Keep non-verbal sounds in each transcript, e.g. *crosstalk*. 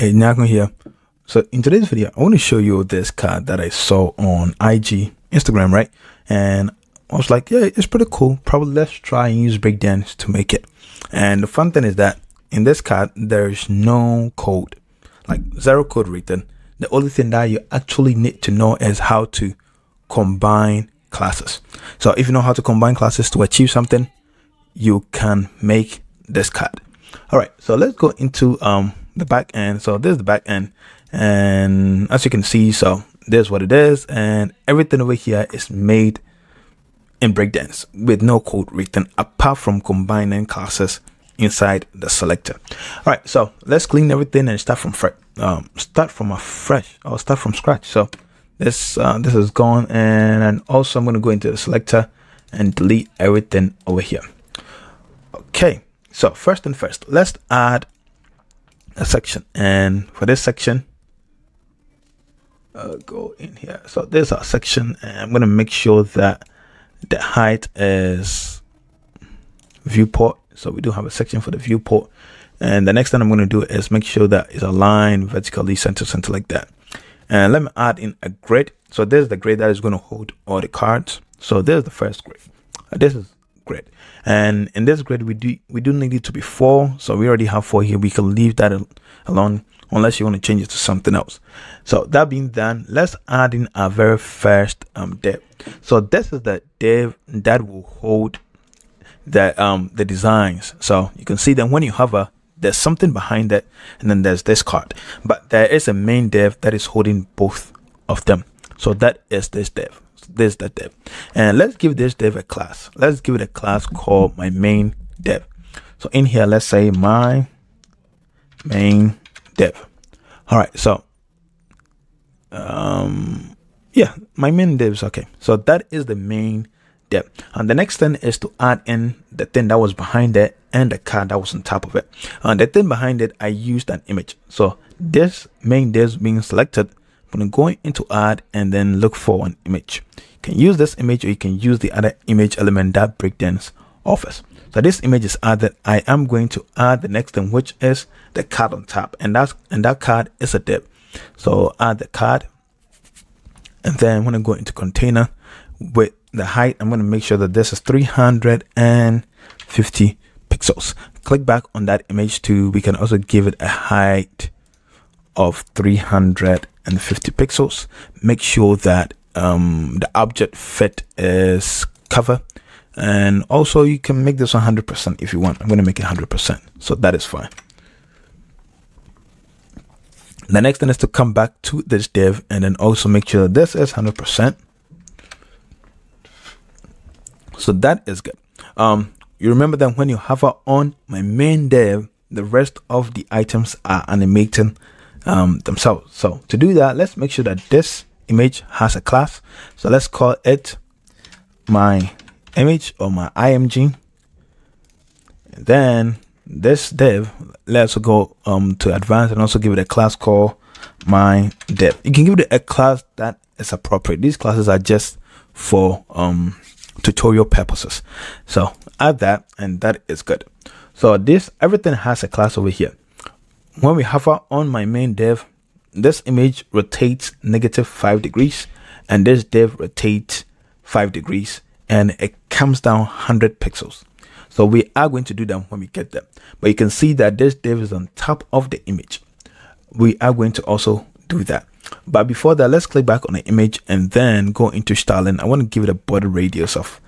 Hey, Nyakon here. So in today's video, I want to show you this card that I saw on IG, Instagram, right? And I was like, yeah, it's pretty cool. Probably let's try and use breakdance to make it. And the fun thing is that in this card, there's no code, like zero code written. The only thing that you actually need to know is how to combine classes. So if you know how to combine classes to achieve something, you can make this card. All right, so let's go into um the back end. So this is the back end. And as you can see, so there's what it is. And everything over here is made in breakdance with no code written apart from combining classes inside the selector. All right, so let's clean everything and start from fresh. Um, start from a fresh or start from scratch. So this uh, this is gone, and, and also I'm going to go into the selector and delete everything over here. Okay, so first and first, let's add a section. And for this section uh, go in here. So there's our section and I'm going to make sure that the height is viewport. So we do have a section for the viewport. And the next thing I'm going to do is make sure that it's aligned vertically center center like that. And let me add in a grid. So there's the grid that is going to hold all the cards. So there's the first grid. This is grid and in this grid we do we do need it to be four. So we already have four here. We can leave that alone unless you want to change it to something else. So that being done let's add in our very first um div so this is the div that will hold the um the designs. So you can see that when you hover there's something behind it and then there's this card. But there is a main div that is holding both of them. So that is this div this the div and let's give this div a class. Let's give it a class called my main div so in here let's say my main div all right so um yeah my main divs okay. So that is the main div and the next thing is to add in the thing that was behind it and the card that was on top of it. And the thing behind it i used an image. So this main div is being selected I'm going to go into add and then look for an image. You can use this image or you can use the other image element that breakdance offers. So this image is added. I am going to add the next thing, which is the card on top, and that's and that card is a div. So add the card, and then I'm going to go into container with the height. I'm going to make sure that this is 350 pixels. Click back on that image too. We can also give it a height of 350 pixels. Make sure that um, the object fit is cover. And also you can make this 100% if you want. I'm going to make it 100%. So that is fine. The next thing is to come back to this div and then also make sure that this is 100%. So that is good. Um, you remember that when you hover on my main div, the rest of the items are animating um, themselves. So to do that, let's make sure that this image has a class. So let's call it my image or my img. Then this div, let's go um, to advanced and also give it a class called my div. You can give it a class that is appropriate. These classes are just for um, tutorial purposes. So add that and that is good. So this everything has a class over here when we hover on my main div, this image rotates negative 5 degrees and this div rotates 5 degrees and it comes down 100 pixels. So we are going to do them when we get there. But you can see that this div is on top of the image. We are going to also do that. But before that, let's click back on the image and then go into styling. I want to give it a border radius of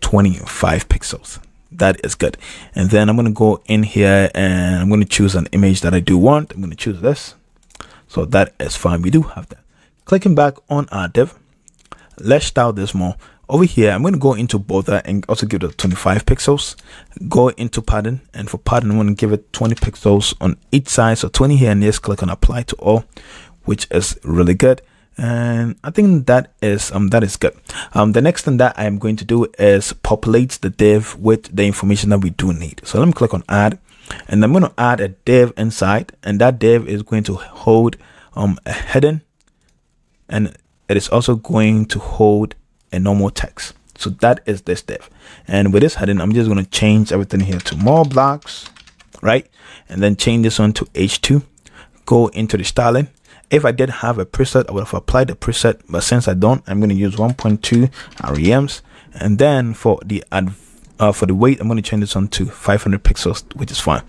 25 pixels that is good. And then i'm going to go in here and i'm going to choose an image that i do want. I'm going to choose this. So that is fine. We do have that. Clicking back on our div. Let's style this more. Over here i'm going to go into border and also give it 25 pixels. Go into padding and for padding i'm going to give it 20 pixels on each side. So 20 here and just click on apply to all which is really good and I think that is um that is good. Um, the next thing that I am going to do is populate the div with the information that we do need. So let me click on add, and I'm going to add a div inside, and that div is going to hold um a heading, and it is also going to hold a normal text. So that is this div, and with this heading, I'm just going to change everything here to Moreblocks, right, and then change this one to H2 go into the styling if I did have a preset I would have applied the preset but since I don't I'm going to use 1.2 REMs and then for the uh, for the weight I'm going to change this on to 500 pixels which is fine.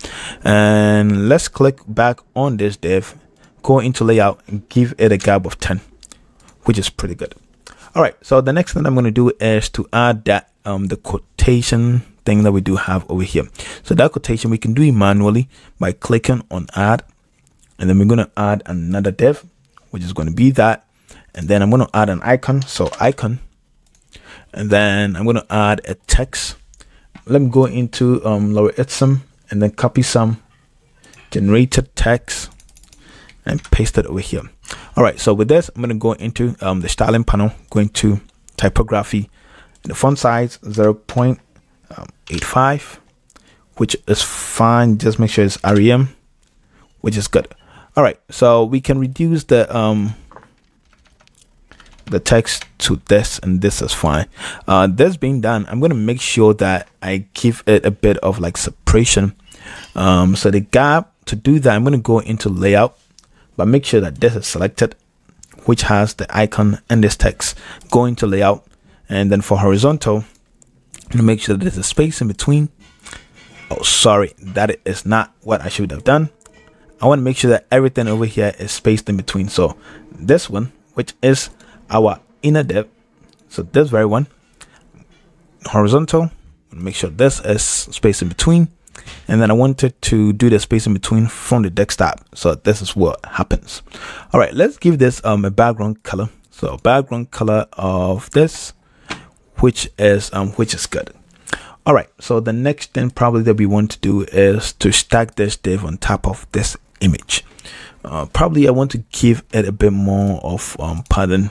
And let's click back on this div go into layout and give it a gap of 10 which is pretty good. All right so the next thing I'm going to do is to add that um the quotation thing that we do have over here. So that quotation we can do it manually by clicking on add and then we're going to add another div which is going to be that. And then I'm going to add an icon so icon. And then I'm going to add a text. Let me go into um, Logarithm and then copy some generated text and paste it over here. All right so with this I'm going to go into um, the styling panel going to typography. And the font size 0 0.85 which is fine. Just make sure it's rem which is good all right so we can reduce the um the text to this and this is fine. Uh this being done i'm going to make sure that i give it a bit of like separation. Um so the gap to do that i'm going to go into layout but make sure that this is selected which has the icon and this text. Go into layout and then for horizontal make sure there's a space in between. Oh sorry that is not what i should have done i want to make sure that everything over here is spaced in between. So this one which is our inner div so this very one horizontal make sure this is space in between. And then I wanted to do the space in between from the desktop so this is what happens. All right let's give this um a background color. So background color of this which is um which is good. All right so the next thing probably that we want to do is to stack this div on top of this image. Uh, probably I want to give it a bit more of um, padding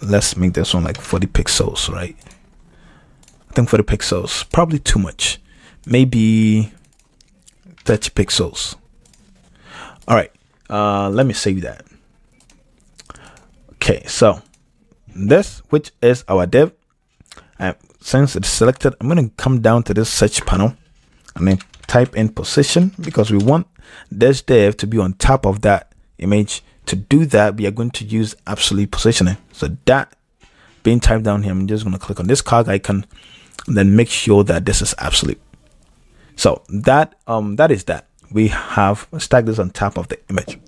let's make this one like 40 pixels right? I think 40 pixels probably too much. Maybe 30 pixels. All right uh, let me save that. Okay so this which is our div and since it's selected I'm going to come down to this search panel and then type in position because we want this div to be on top of that image. To do that we are going to use absolute positioning. So that being typed down here i'm just going to click on this cog icon and then make sure that this is absolute. So that um that is that. We have stacked this on top of the image.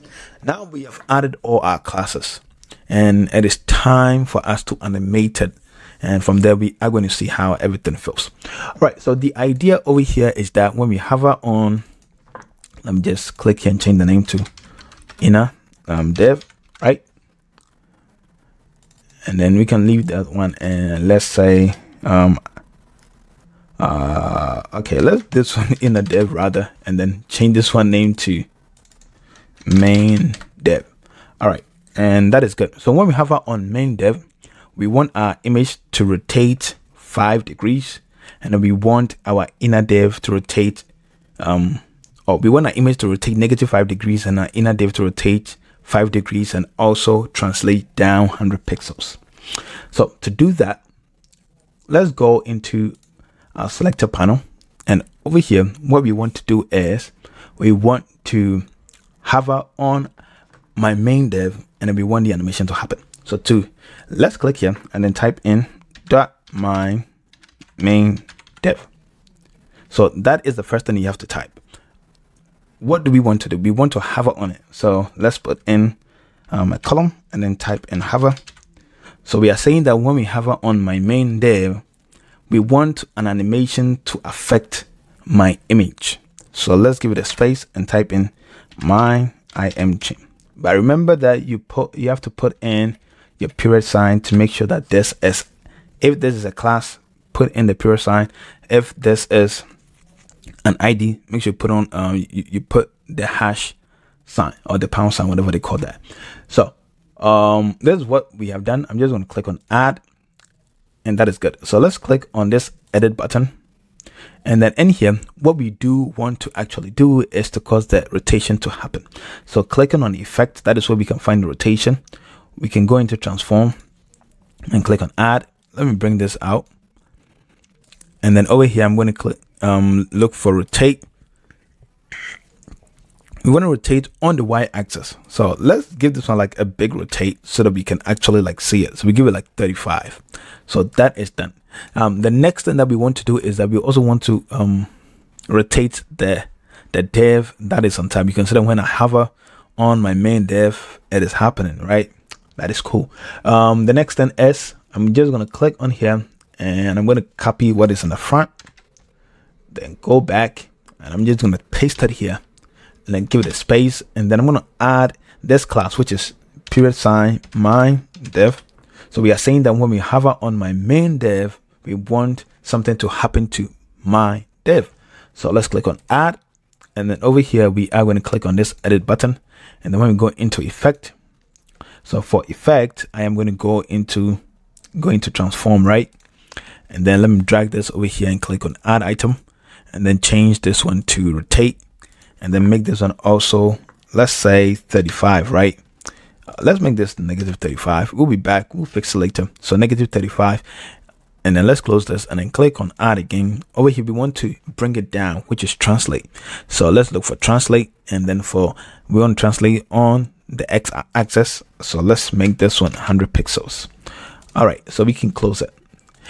Now we have added all our classes. And it is time for us to animate it. And from there we are going to see how everything feels. All right so the idea over here is that when we hover on let me just click here and change the name to inner um, div, right? And then we can leave that one and let's say, um, uh, okay, let's this *laughs* one inner dev rather, and then change this one name to main dev All right, and that is good. So when we have our on main dev we want our image to rotate five degrees, and then we want our inner dev to rotate, um, we want our image to rotate negative five degrees and our inner div to rotate 5 degrees and also translate down 100 pixels. So to do that, let's go into our selector panel. And over here, what we want to do is we want to hover on my main div and then we want the animation to happen. So to let's click here and then type in dot my main div. So that is the first thing you have to type what do we want to do? We want to hover on it. So let's put in um, a column and then type in hover. So we are saying that when we hover on my main div, we want an animation to affect my image. So let's give it a space and type in my img. But remember that you put you have to put in your period sign to make sure that this is if this is a class, put in the period sign. If this is an ID, make sure you put on um, you, you put the hash sign or the pound sign, whatever they call that. So um, this is what we have done. I'm just going to click on add, and that is good. So let's click on this edit button. And then in here, what we do want to actually do is to cause the rotation to happen. So clicking on effect, that is where we can find the rotation. We can go into transform and click on add. Let me bring this out. And then over here, I'm going to click um, look for rotate. We want to rotate on the y-axis so let's give this one like a big rotate so that we can actually like see it. So we give it like 35 so that is done. Um, the next thing that we want to do is that we also want to um, rotate the the div that is on top you can see that when i hover on my main div it is happening right? That is cool. Um, the next thing is i'm just going to click on here and i'm going to copy what is in the front then go back and i'm just going to paste it here and then give it a space and then I'm going to add this class which is period sign my dev. so we are saying that when we hover on my main dev, we want something to happen to my dev. so let's click on add and then over here we are going to click on this edit button and then when we go into effect so for effect I am going to go into going to transform right and then let me drag this over here and click on add item and then change this one to rotate and then make this one also let's say 35 right? Uh, let's make this negative 35 we'll be back. We'll fix it later. So negative 35 and then let's close this and then click on add again. Over here we want to bring it down which is translate. So let's look for translate and then for we want to translate on the x axis. So let's make this one 100 pixels. All right. So we can close it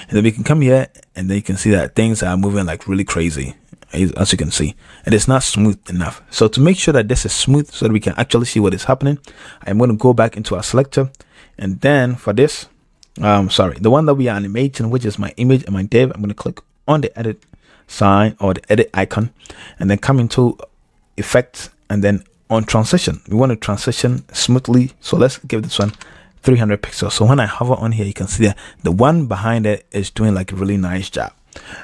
and then we can come here and then you can see that things are moving like really crazy as you can see. And it is not smooth enough. So to make sure that this is smooth so that we can actually see what is happening i'm going to go back into our selector. And then for this um sorry the one that we are animating which is my image and my div i'm going to click on the edit sign or the edit icon and then come into effect and then on transition. We want to transition smoothly. So let's give this one 300 pixels so when i hover on here you can see that the one behind it is doing like a really nice job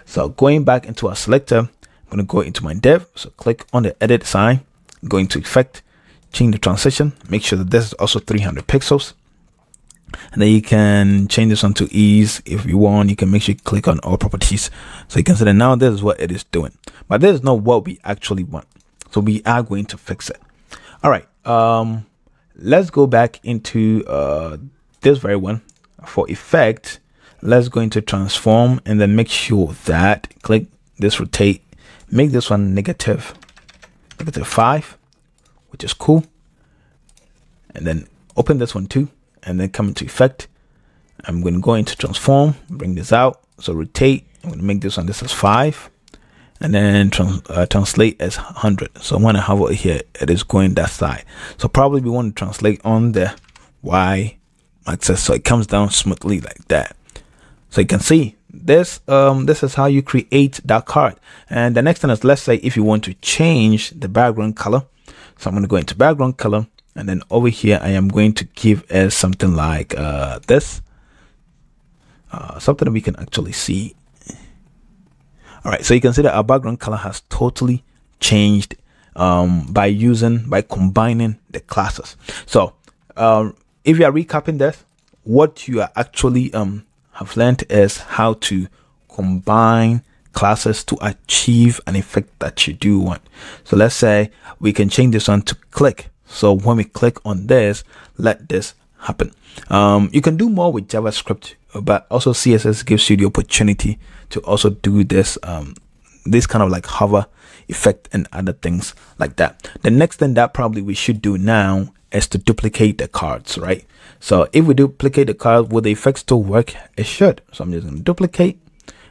so going back into our selector I'm going to go into my dev So click on the edit sign, go into effect, change the transition, make sure that this is also 300 pixels. And then you can change this on to ease if you want. You can make sure you click on all properties. So you can see that now this is what it is doing. But this is not what we actually want. So we are going to fix it. All right. Um, let's go back into uh, this very one. For effect. Let's go into transform and then make sure that click this rotate make this one negative. Negative 5 which is cool. And then open this one too and then come into effect. I'm going to go into transform bring this out. So rotate I'm going to make this one this is 5 and then trans uh, translate as 100 so when I have it here it is going that side. So probably we want to translate on the Y axis so it comes down smoothly like that. So you can see this um this is how you create that card. And the next thing is let's say if you want to change the background color. So i'm going to go into background color and then over here i am going to give as something like uh this. Uh something that we can actually see all right so you can see that our background color has totally changed um by using by combining the classes so um if you are recapping this what you are actually um have learned is how to combine classes to achieve an effect that you do want. So let's say we can change this one to click. So when we click on this, let this happen. Um, you can do more with JavaScript, but also CSS gives you the opportunity to also do this, um, this kind of like hover effect and other things like that. The next thing that probably we should do now is to duplicate the cards, right? So if we duplicate the card, will the effect still work? It should. So I'm just going to duplicate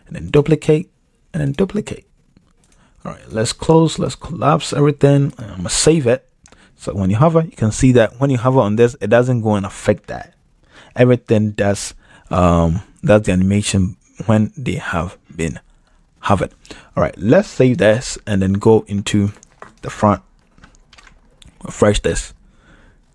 and then duplicate and then duplicate. All right, let's close. Let's collapse everything. I'm to save it. So when you hover, you can see that when you hover on this, it doesn't go and affect that. Everything does, um, that's the animation when they have been hovered. All right, let's save this and then go into the front, refresh this.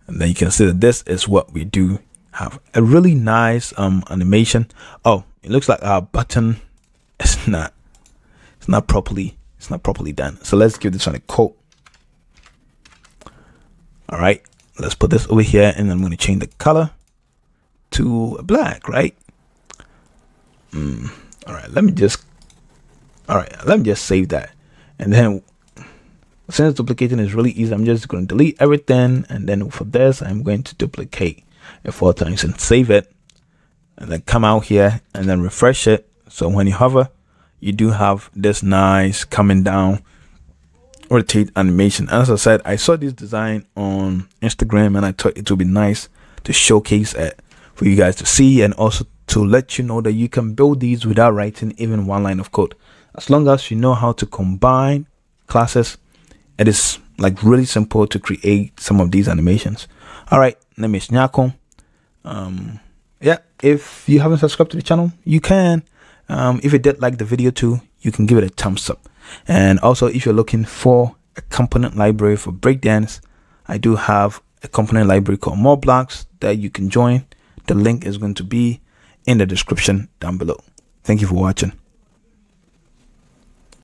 And then you can see that this is what we do have. A really nice um animation. Oh it looks like our button *laughs* is not it's not properly it's not properly done. So let's give this one a coat. All right let's put this over here and i'm going to change the color to black right? Mm, all right let me just all right let me just save that. And then since duplicating is really easy i'm just going to delete everything. And then for this i'm going to duplicate it four times and save it. And then come out here and then refresh it. So when you hover you do have this nice coming down rotate animation. As I said, I saw this design on Instagram and I thought it would be nice to showcase it for you guys to see and also to let you know that you can build these without writing even one line of code. As long as you know how to combine classes, it is like really simple to create some of these animations. All right, name is Nyako. Um, yeah, if you haven't subscribed to the channel, you can. Um, if you did like the video too, you can give it a thumbs up. And also, if you're looking for a component library for breakdance, I do have a component library called Moreblocks that you can join. The link is going to be in the description down below. Thank you for watching.